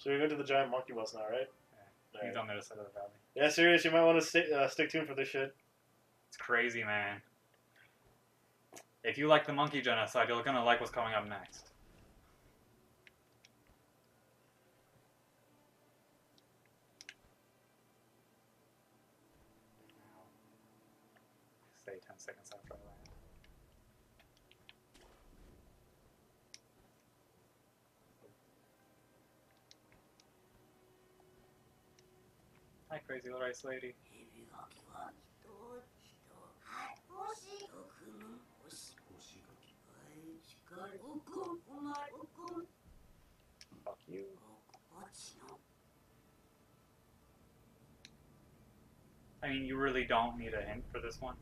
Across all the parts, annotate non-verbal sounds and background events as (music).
So you're going to the giant monkey bus now, right? Yeah. He's on the other side of the valley. Yeah, serious. You might want to stick uh, stick tuned for this shit. It's crazy, man. If you like the monkey genocide, you're gonna like what's coming up next. crazy rice lady. Fuck you. I mean, you really don't need a hint for this one.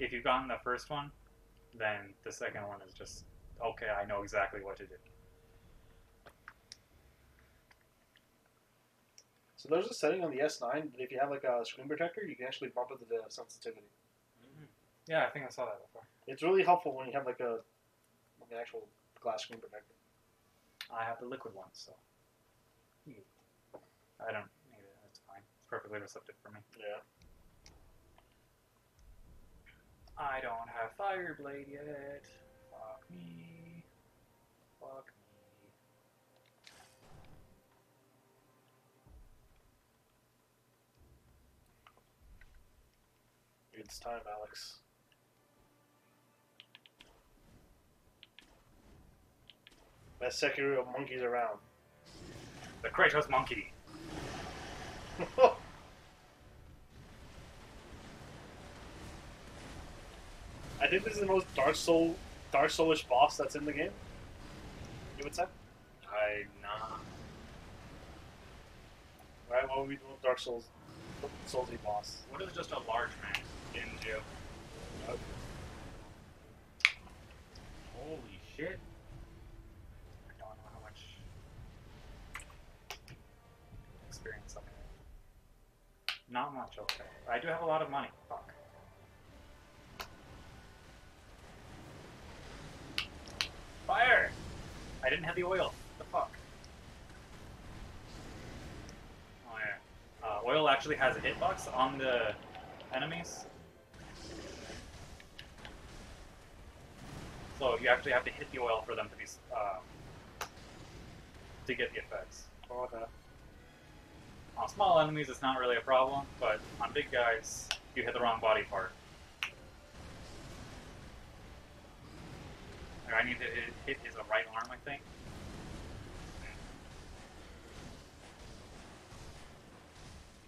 If you've gotten the first one, then the second one is just, okay, I know exactly what to do. So there's a setting on the S9 that if you have like a screen protector, you can actually bump up the sensitivity. Mm-hmm. Yeah, I think I saw that before. It's really helpful when you have like a like an actual glass screen protector. I have the liquid one, so I don't need it. It's fine. It's perfectly receptive for me. Yeah. I don't have Fireblade yet. Fuck me. Fuck me. It's time, Alex. Best Sekiro monkeys around. The Kratos monkey. (laughs) I think this is the most Dark Soul, Dark Soulish boss that's in the game. You would say? I nah. Right? What would be the Dark Souls, Soulsy boss? What is just a large man in jail? Holy shit. I don't know how much experience I have. Not much, okay. I do have a lot of money. Fuck. Fire! I didn't have the oil. What the fuck? Oh yeah. Uh, oil actually has a hitbox on the enemies. So you actually have to hit the oil for them to be uh, to get the effects. Oh, okay. On small enemies, it's not really a problem, but on big guys, you hit the wrong body part. I need to hit, hit his right arm, I think.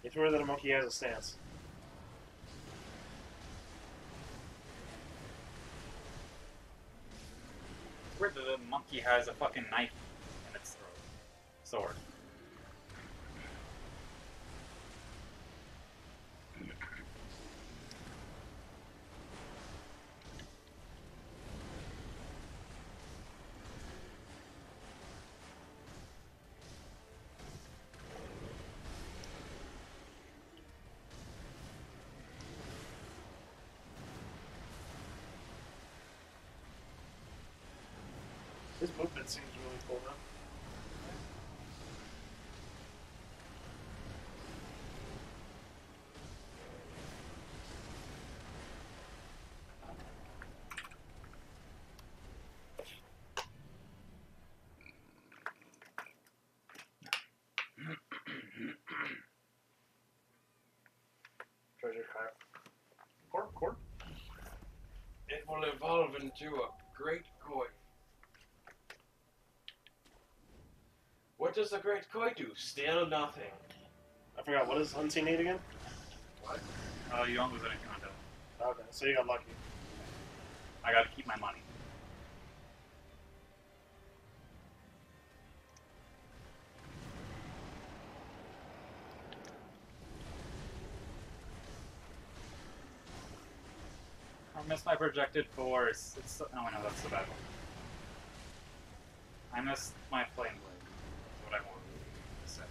It's weird that a monkey has a stance. Where the monkey has a fucking knife in its throat. Sword. His Treasure. It will evolve into a great koi. What does the great koi do? Still nothing. I forgot, what does Unseen Aid again? What? Oh, you don't lose on that. Okay, so you got lucky. I gotta keep my money. I missed my projected force. It's oh no, that's the bad one. I missed my flame blade. That's what I want to say.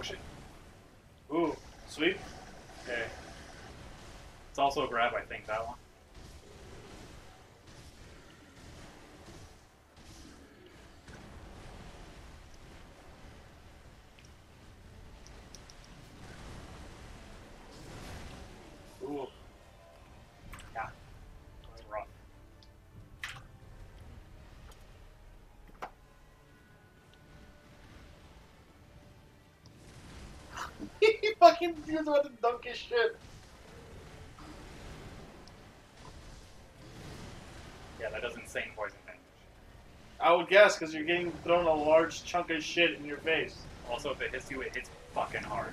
Oh. Ooh, sweep. Okay. It's also a grab, I think, that one. Ooh. Yeah. That's rough. he fucking he was about to dunk his shit. Yeah, that does insane poison damage. I would guess because you're getting thrown a large chunk of shit in your face. Also, if it hits you, it hits fucking hard,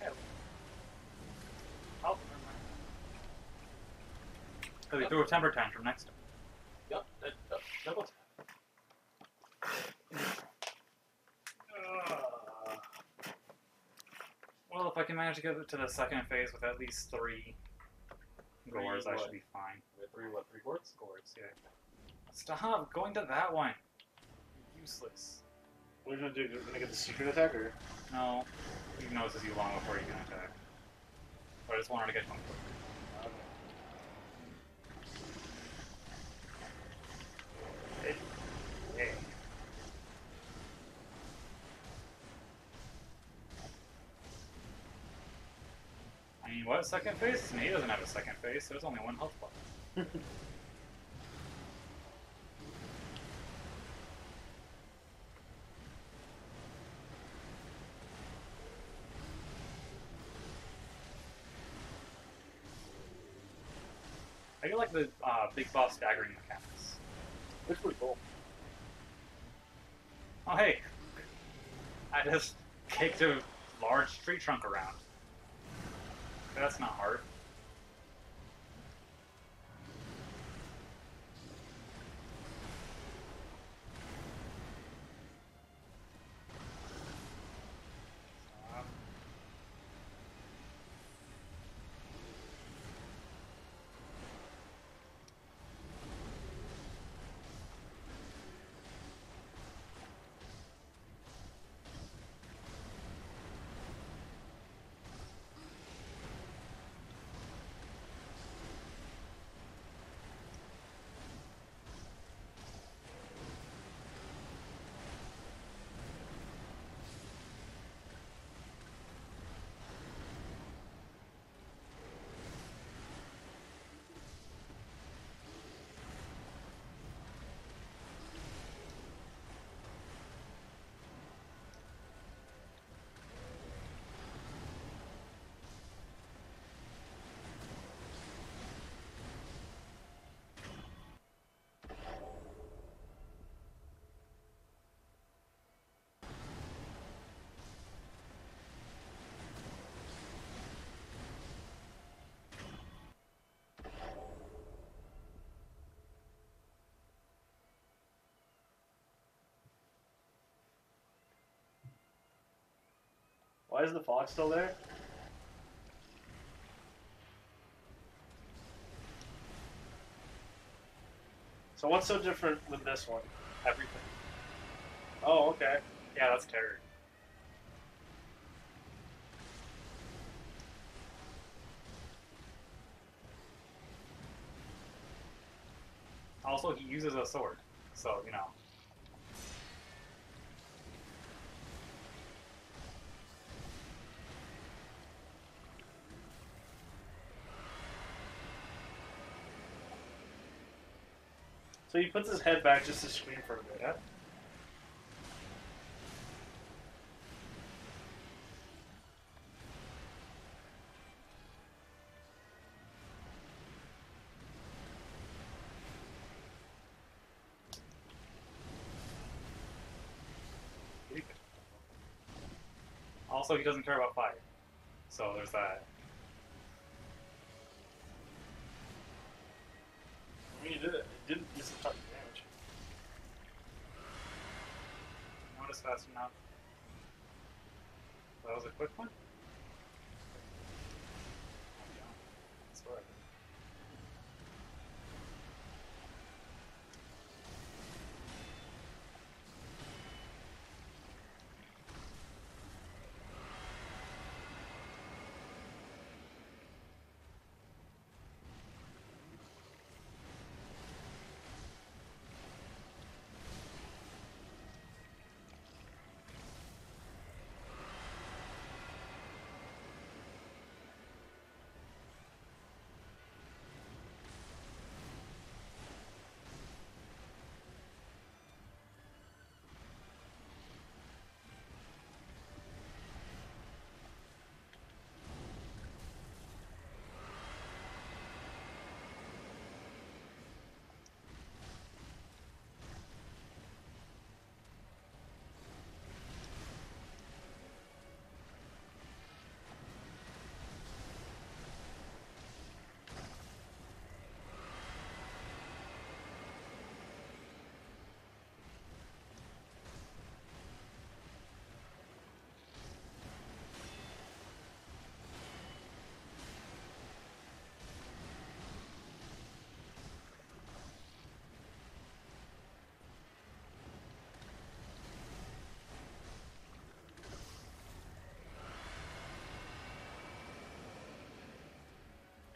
too. Oh, Because oh, threw a temper tantrum next time. Yep. That, that, double tap. Well, if I can manage to get to the second phase with at least three gourds, I should be fine. Have three what? Three quarts? Gourds, yeah. Stop going to that one. Useless. What are you gonna do? You're gonna get the secret attack or? No, he notices you long before you can attack. But I just wanted to get quick. Hey. What second phase? And he doesn't have a second phase. There's only one health bar. I do like the uh, big boss staggering mechanics. That's pretty cool. Oh hey, I just (laughs) kicked a large tree trunk around. That's not hard. Why is the fox still there? So what's so different with this one? Everything. Oh, okay. Yeah, that's terror. Also, he uses a sword, so you know. So he puts his head back just to scream for a bit. Yeah. Also, he doesn't care about fire. So there's that. I mean, he did it. He didn't do some type of damage. Notice fast enough. That was a quick one?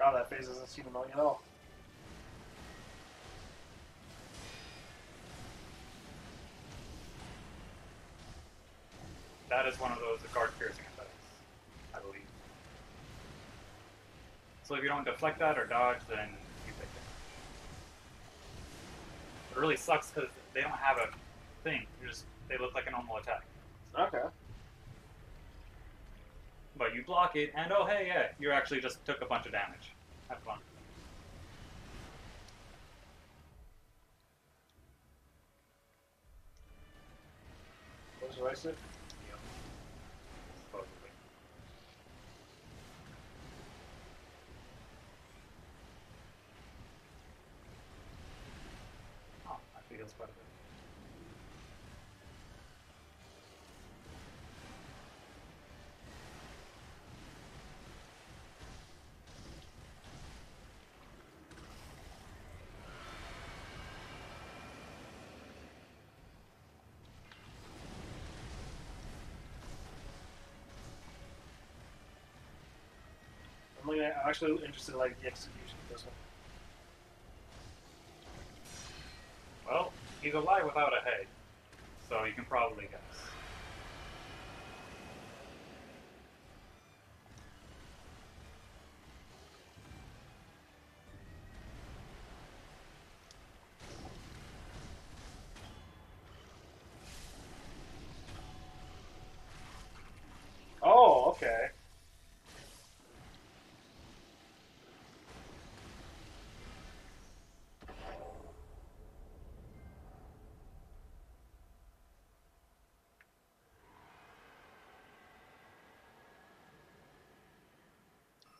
Oh, that phase doesn't seem annoying at all. That is one of those guard piercing effects, I believe. So if you don't deflect that or dodge, then you take it. It really sucks because they don't have a thing. You just they look like a normal attack. Okay. You block it, and oh hey, yeah, you actually just took a bunch of damage. Have fun. What does Rice it? Supposedly. Oh, that feels quite a bit. I'm, actually interested in like the execution of this one. Well, he's alive without a head, so you can probably guess. Oh, okay.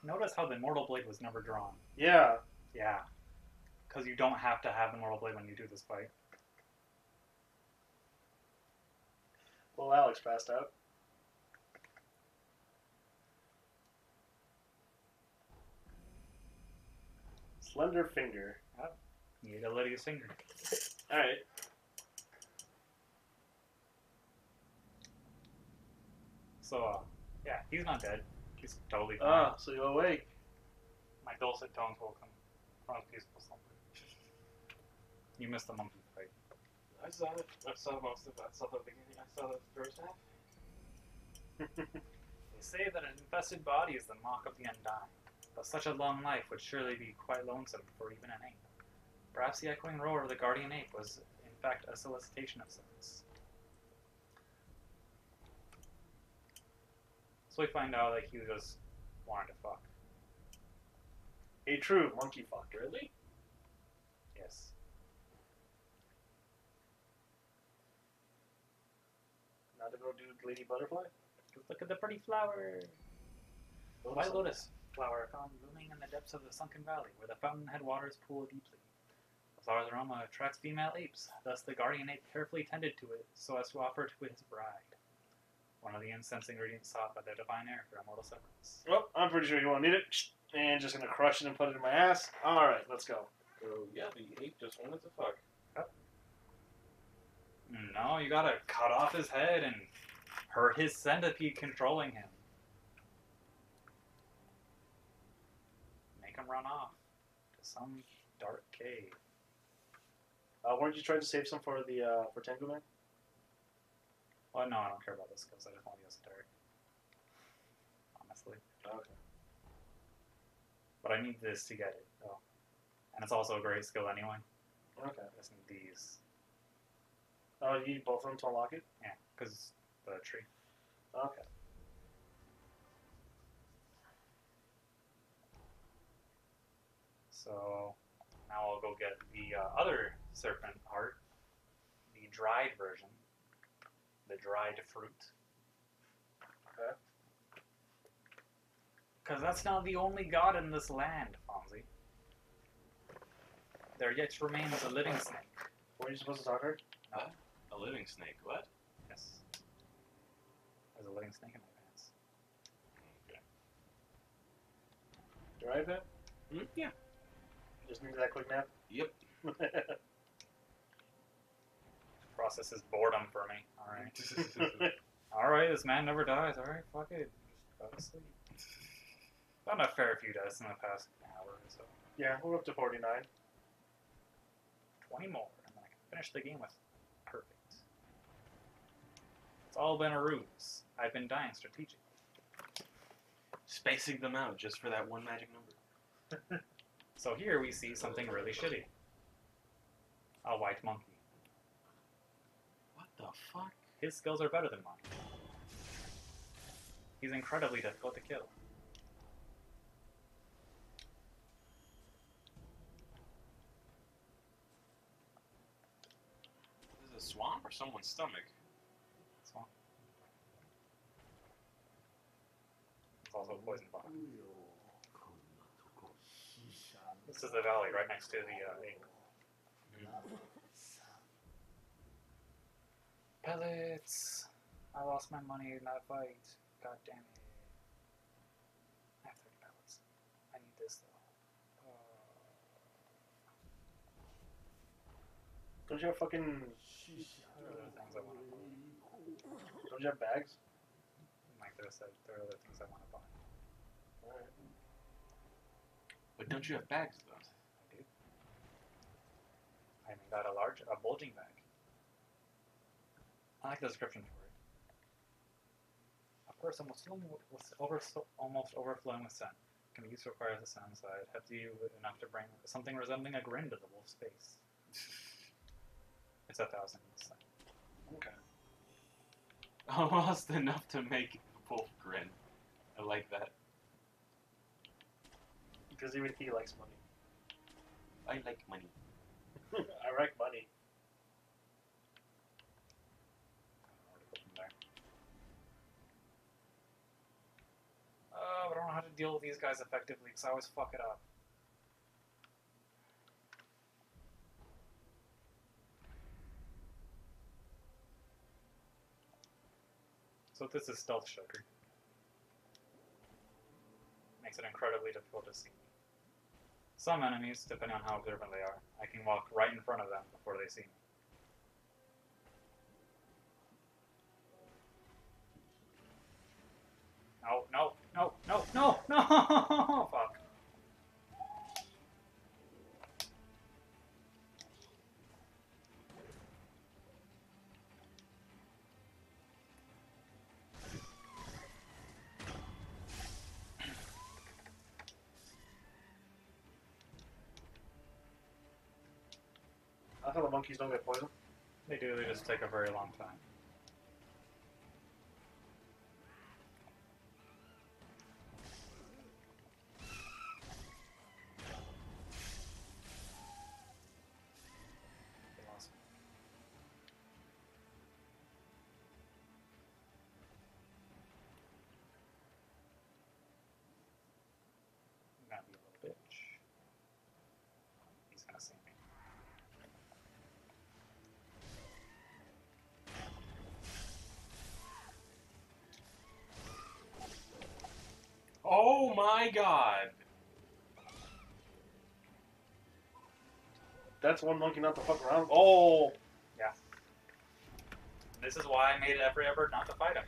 Notice how the Mortal Blade was never drawn. Yeah. Yeah. Because you don't have to have the Mortal Blade when you do this fight. Well, Alex passed out. Slender finger. You need let his finger. All right. So, uh, yeah, he's not dead. He's totally fine. Ah, so you're awake. My dulcet tones will come from a peaceful slumber. You missed the monkey fight. I saw it. I saw most of it. I saw the beginning. I saw the first half. (laughs) They say that an infested body is the mark of the undying, but such a long life would surely be quite lonesome for even an ape. Perhaps the echoing roar of the guardian ape was, in fact, a solicitation of sorts. So we find out that he just wanted to fuck. A true monkey fuck. Really? Yes. Now to go do Lady Butterfly? Look at the pretty flower. The Lotus white lotus flower found blooming in the depths of the sunken valley, where the fountainhead waters pool deeply. The flower's aroma attracts female apes, thus the guardian ape carefully tended to it so as to offer it to his bride. One of the incense ingredients sought by the divine heir for immortal severance. Well, I'm pretty sure you won't need it. And just gonna crush it and put it in my ass. All right, let's go. So yeah, the ape just wanted to fuck. No, you gotta cut off his head and hurt his centipede controlling him. Make him run off to some dark cave. Uh, weren't you trying to save some for the uh, for Tengu Man? Well, no, I don't care about this skills. I just want to use the esoteric. Honestly. Okay. But I need this to get it, though. And it's also a great skill anyway. Okay. I just need these. Oh, you need both of them to unlock it. Yeah, because the tree. Okay. So now I'll go get the uh, other serpent art, the dried version, the dried fruit. Okay. Because that's not the only god in this land, Fonzie. There yet remains a living snake. Were you supposed to talk to her? A living snake. What? Yes. There's a living snake in my pants. Okay. You alright, Ben? Hmm? Yeah. Just need that quick nap. Yep. (laughs) Process is boredom for me. Alright. (laughs) Alright, this man never dies. Alright, fuck it. Just go to sleep. Found a fair few deaths in the past hour or so. Yeah, we're up to 49. 20 more, and then I can finish the game with perfect. It's all been a ruse. I've been dying strategically. Spacing them out just for that one magic number. (laughs) So here we see something really shitty. A white monkey. What the fuck? His skills are better than mine. He's incredibly difficult to kill. Is this a swamp or someone's stomach? So, it's also a poison box. This is the valley right next to the uh, Pellets! I lost my money in that fight. God damn it. I have 30 pellets. I need this though. Uh, Don't you have fucking. are the things I want to buy? Don't you have bags? Like I said, there are other things I want to buy. Alright. But don't you have bags though? I do. I even got a large, a bulging bag. I like the description for it. A person with, still, with over, almost overflowing with sen can be used to acquire the sen inside. Have you enough to bring something resembling a grin to the wolf's face? It's a thousand sen. Okay. (laughs) Almost enough to make the Wolf grin. I like that. Because even he likes money. I like money. (laughs) I like money. I don't know where to go from there. But I don't know how to deal with these guys effectively because I always fuck it up. So this is stealth sugar. Makes it incredibly difficult to see. Some enemies, depending on how observant they are, I can walk right in front of them before they see me. No, no, no, no, no, no! (laughs) Fuck. I thought the monkeys don't get poisoned. They do, they just take a very long time. My god! That's one monkey not to fuck around. Oh! Yeah. This is why I made every effort not to fight him.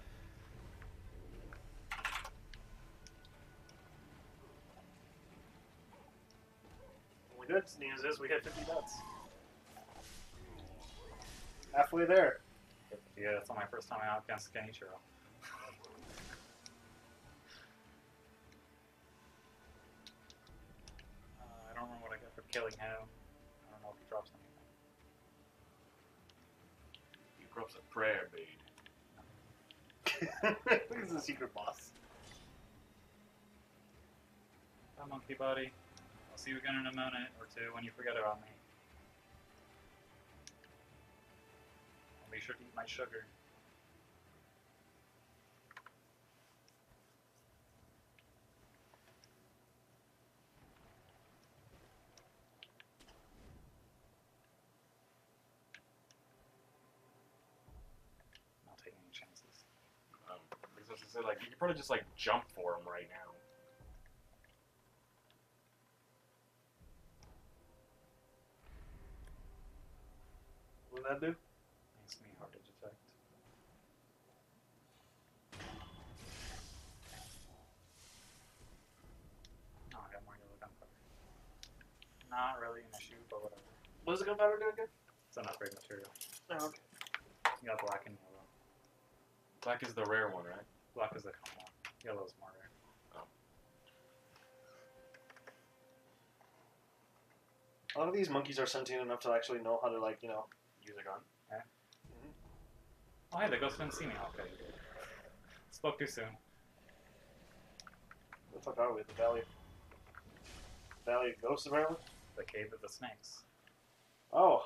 The good news is we hit 50 deaths. Halfway there. Yeah, that's not my first time out against Genichiro. Prayer bead. (laughs) Look at the secret boss. Bye, monkey buddy. I'll see you again in a minute or two when you forget about me. I'll be sure to eat my sugar. was gonna say, like, you could probably just, like, jump for him right now. What would that do? Makes me hard to detect. No, I got more yellow gunpowder. Not really an issue, but whatever. What does the gunpowder do again? It's an upgrade material. Oh, okay. You got black and yellow. Black is the rare one, right? Black is the common one. Yellow is more rare. A lot of these monkeys are sentient enough to actually know how to like you know use a gun. Mm-hmm. Oh, hey, the ghost didn't see me. Okay. Spoke too soon. What the fuck are we? The valley. Valley of Ghosts, apparently. The cave of the snakes. Oh.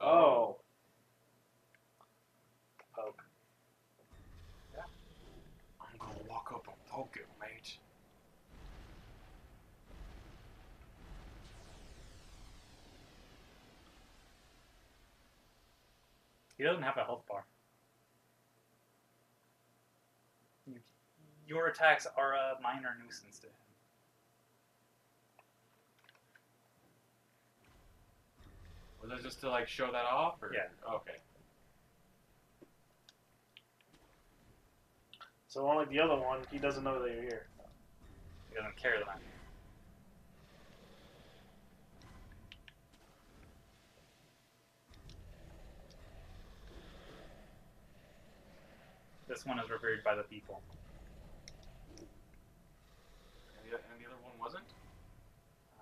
Um, oh. Poke. I'm gonna walk up and poke it, mate. He doesn't have a health bar. Your attacks are a minor nuisance to him. Was that just to like show that off, or Yeah. Okay. So unlike the other one, he doesn't know that you're here. He doesn't care that I'm here. This one is revered by the people. And the, and the other one wasn't.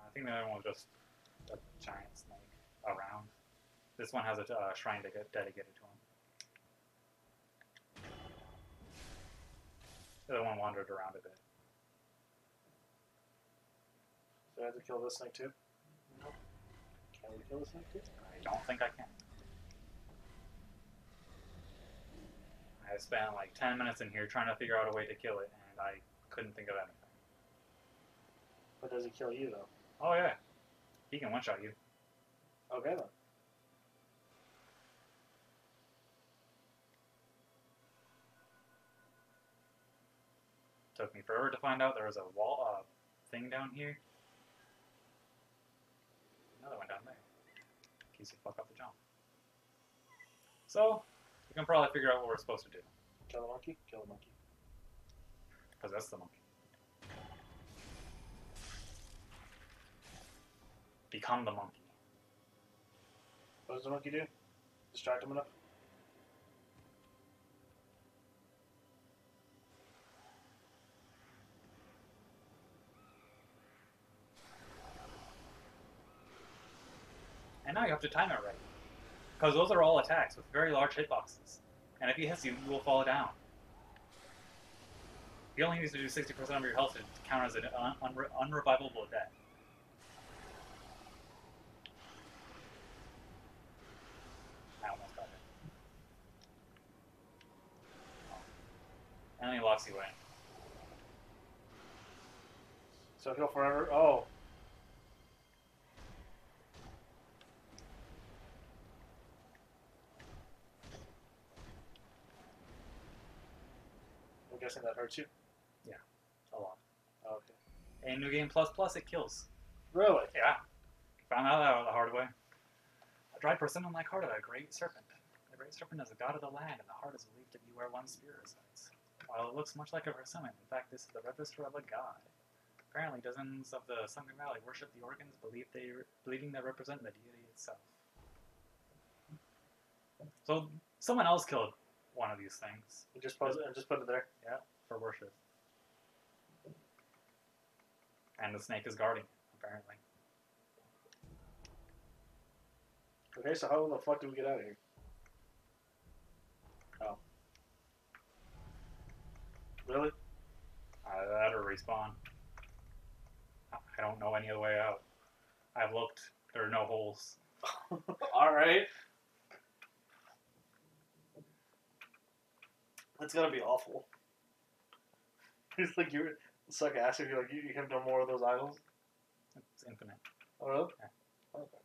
I think the other one was just a giant snake around. This one has a uh, shrine to get dedicated to him. The other one wandered around a bit. So I have to kill this snake too? Can we kill this snake too? I don't think I can. I spent like 10 minutes in here trying to figure out a way to kill it, and I couldn't think of anything. But does he kill you though? Oh, yeah. He can one shot you. Okay then. Took me forever to find out there was a wall uh, thing down here. Another one down there. Keeps you fuck up the jump. So, we can probably figure out what we're supposed to do. Kill the monkey? Kill the monkey. Possess the monkey. Become the monkey. What does the monkey do? Distract him enough? And now you have to time it right. Because those are all attacks with very large hitboxes. And if he hits you, you will fall down. He only needs to do 60% of your health to count as an un- unre- unrevivable death. I almost got. And he locks you in. So he'll forever. Oh. I'm guessing that hurts you. Yeah, a lot. Okay. And New Game Plus Plus, it kills. Really? Yeah. Found out that out the hard way. A dried persimmon like heart of a great serpent. The great serpent is the god of the land, and the heart is believed to be where one's spirit resides. While it looks much like a persimmon, in fact, this is the register of a god. Apparently, dozens of the Sunken Valley worship the organs, believe they, believing they represent the deity itself. So, someone else killed one of these things You just put it just put it there. Yeah, for worship. And the snake is guarding it, apparently. Okay, so how the fuck do we get out of here? Oh. Really? Uh, that or respawn. I I don't know any other way out. I've looked. There are no holes. (laughs) Alright. That's gonna be awful. (laughs) It's like you suck ass if you're like, you, you have no more of those idols. It's infinite. Oh, really? Yeah. Okay.